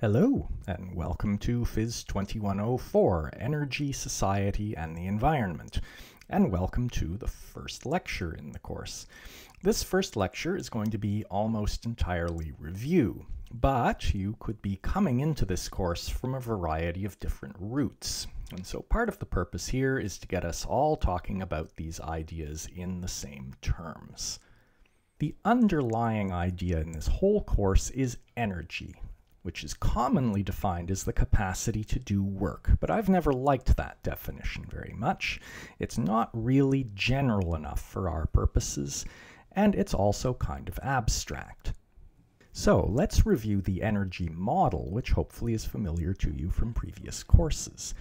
Hello, and welcome to Phys 2104 Energy, Society, and the Environment. And welcome to the first lecture in the course. This first lecture is going to be almost entirely review, but you could be coming into this course from a variety of different routes. And so part of the purpose here is to get us all talking about these ideas in the same terms. The underlying idea in this whole course is energy, which is commonly defined as the capacity to do work, but I've never liked that definition very much. It's not really general enough for our purposes, and it's also kind of abstract. So let's review the energy model, which hopefully is familiar to you from previous courses.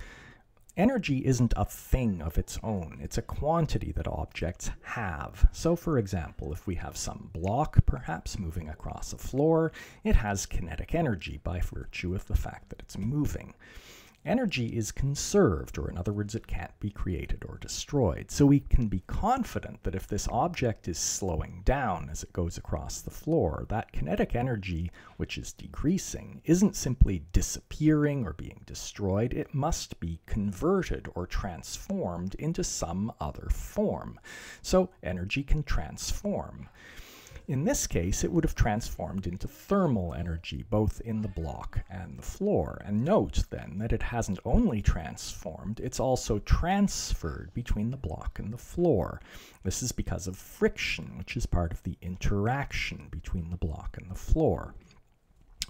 Energy isn't a thing of its own, it's a quantity that objects have. So for example, if we have some block, perhaps moving across a floor, it has kinetic energy by virtue of the fact that it's moving. Energy is conserved, or in other words, it can't be created or destroyed. So we can be confident that if this object is slowing down as it goes across the floor, that kinetic energy, which is decreasing, isn't simply disappearing or being destroyed. It must be converted or transformed into some other form. So energy can transform. In this case, it would have transformed into thermal energy, both in the block and the floor. And note, then, that it hasn't only transformed, it's also transferred between the block and the floor. This is because of friction, which is part of the interaction between the block and the floor.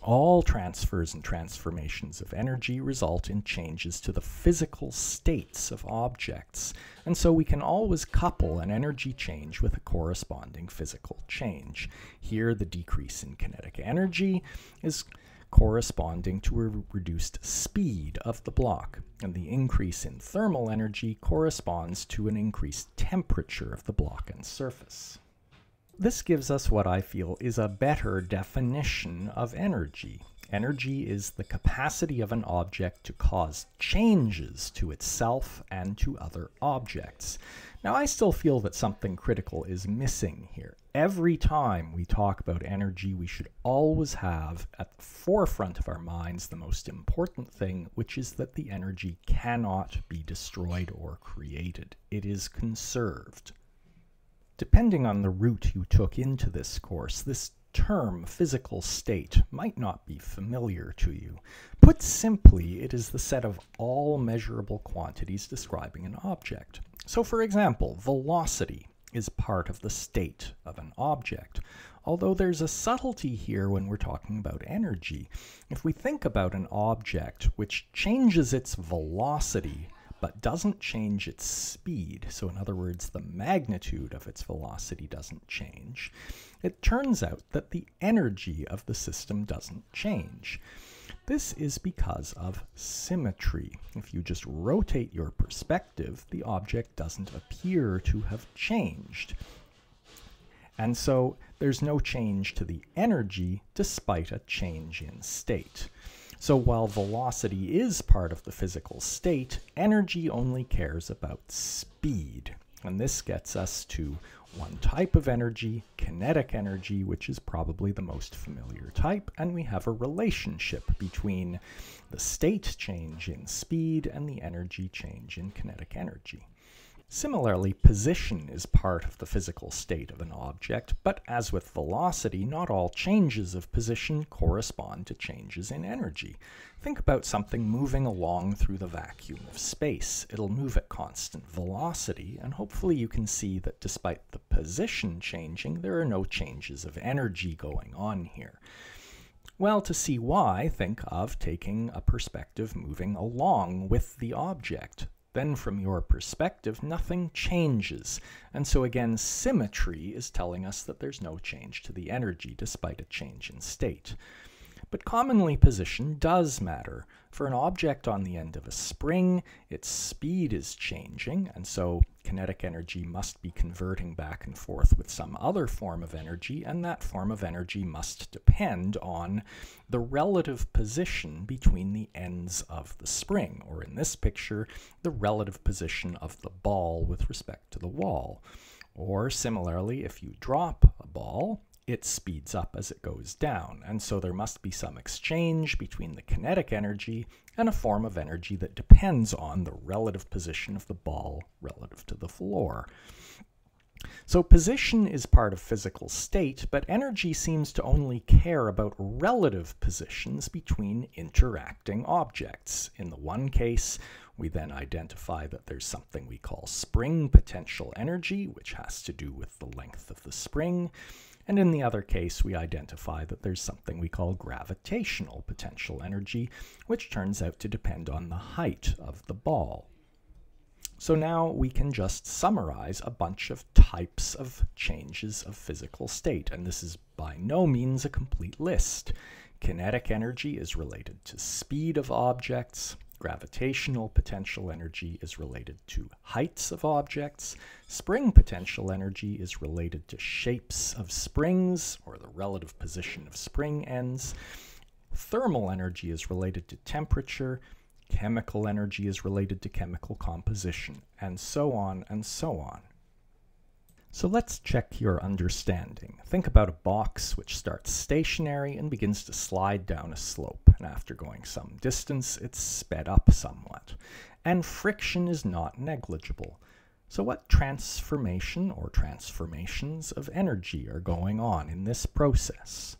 All transfers and transformations of energy result in changes to the physical states of objects, and so we can always couple an energy change with a corresponding physical change. Here, the decrease in kinetic energy is corresponding to a reduced speed of the block, and the increase in thermal energy corresponds to an increased temperature of the block and surface. This gives us what I feel is a better definition of energy. Energy is the capacity of an object to cause changes to itself and to other objects. Now, I still feel that something critical is missing here. Every time we talk about energy, we should always have at the forefront of our minds the most important thing, which is that the energy cannot be destroyed or created. It is conserved. Depending on the route you took into this course, this term physical state might not be familiar to you. Put simply, it is the set of all measurable quantities describing an object. So for example, velocity is part of the state of an object. Although there's a subtlety here when we're talking about energy. If we think about an object which changes its velocity but doesn't change its speed, so in other words, the magnitude of its velocity doesn't change, it turns out that the energy of the system doesn't change. This is because of symmetry. If you just rotate your perspective, the object doesn't appear to have changed. And so there's no change to the energy despite a change in state. So while velocity is part of the physical state, energy only cares about speed. And this gets us to one type of energy, kinetic energy, which is probably the most familiar type, and we have a relationship between the state change in speed and the energy change in kinetic energy. Similarly, position is part of the physical state of an object, but as with velocity, not all changes of position correspond to changes in energy. Think about something moving along through the vacuum of space. It'll move at constant velocity, and hopefully you can see that despite the position changing, there are no changes of energy going on here. Well, to see why, think of taking a perspective moving along with the object then from your perspective, nothing changes. And so again, symmetry is telling us that there's no change to the energy despite a change in state. But commonly position does matter. For an object on the end of a spring, its speed is changing, and so kinetic energy must be converting back and forth with some other form of energy, and that form of energy must depend on the relative position between the ends of the spring, or in this picture, the relative position of the ball with respect to the wall. Or similarly, if you drop a ball, it speeds up as it goes down, and so there must be some exchange between the kinetic energy and a form of energy that depends on the relative position of the ball relative to the floor. So position is part of physical state, but energy seems to only care about relative positions between interacting objects. In the one case, we then identify that there's something we call spring potential energy, which has to do with the length of the spring. And in the other case, we identify that there's something we call gravitational potential energy, which turns out to depend on the height of the ball. So now we can just summarize a bunch of types of changes of physical state, and this is by no means a complete list. Kinetic energy is related to speed of objects, gravitational potential energy is related to heights of objects, spring potential energy is related to shapes of springs, or the relative position of spring ends, thermal energy is related to temperature, chemical energy is related to chemical composition, and so on and so on. So let's check your understanding. Think about a box which starts stationary and begins to slide down a slope, and after going some distance, it's sped up somewhat. And friction is not negligible. So what transformation or transformations of energy are going on in this process?